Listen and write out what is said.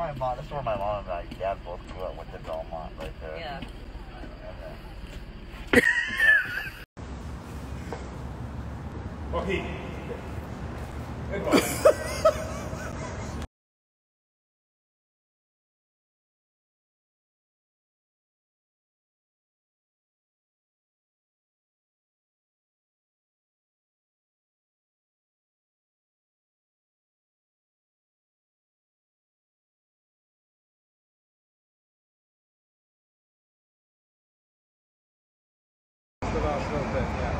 my mom. That's where my mom and my dad both grew up. Went to Belmont, right there. Yeah. And then, Okay, yeah.